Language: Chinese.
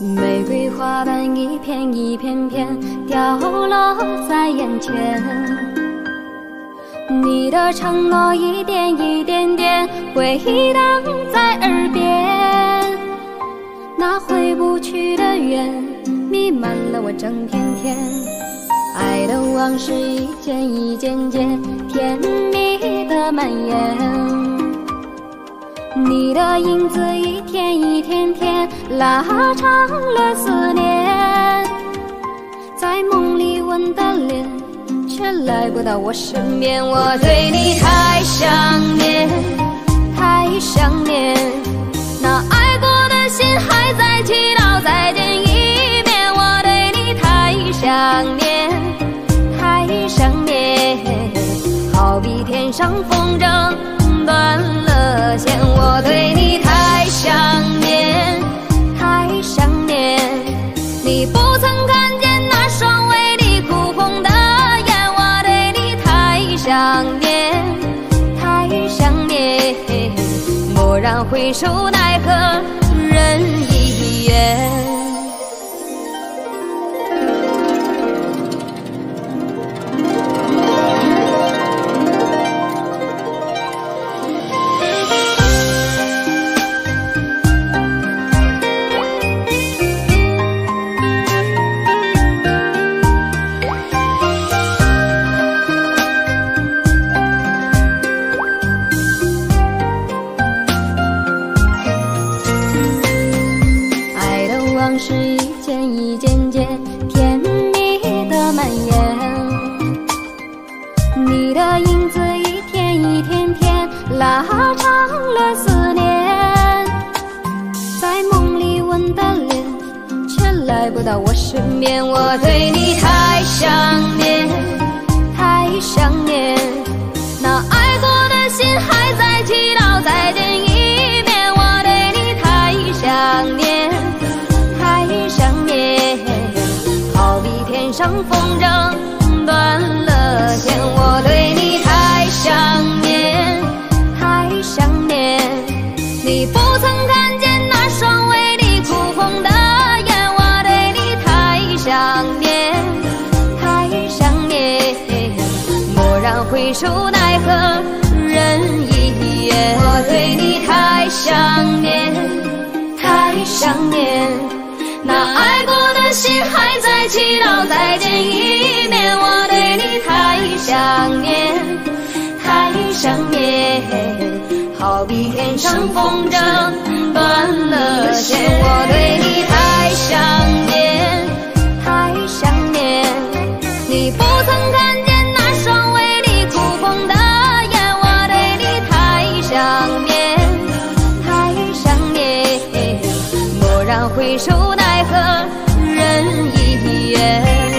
玫瑰花瓣一片一片片掉落在眼前，你的承诺一点一点点回荡在耳边，那回不去的缘弥漫了我整片天，爱的往事一件一件件甜蜜的蔓延。你的影子一天一天天拉长了思念，在梦里吻的脸，却来不到我身边。我对你太想念，太想念，那爱过的心还在祈祷再见一面。我对你太想念，太想念，好比天上风曾看见那双为你哭红的眼，我对你太想念，太想念。蓦然回首，奈何人已远。是一件一件件甜蜜的蔓延，你的影子一天一天天拉长了思念，在梦里吻的脸，却来不到我身边。我对你太想念，太想念，上风筝断了线，我对你太想念，太想念。你不曾看见那双为你哭红的眼，我对你太想念，太想念。蓦然回首，奈何人已远。我对你太想念，太想念。那爱过还在祈祷再见一面，我对你太想念，太想念，好比天上风筝断了线。我对你太想念，太想念，你不曾看见那双为你哭红的眼，我对你太想念，太想念，蓦然回首。奈何一眼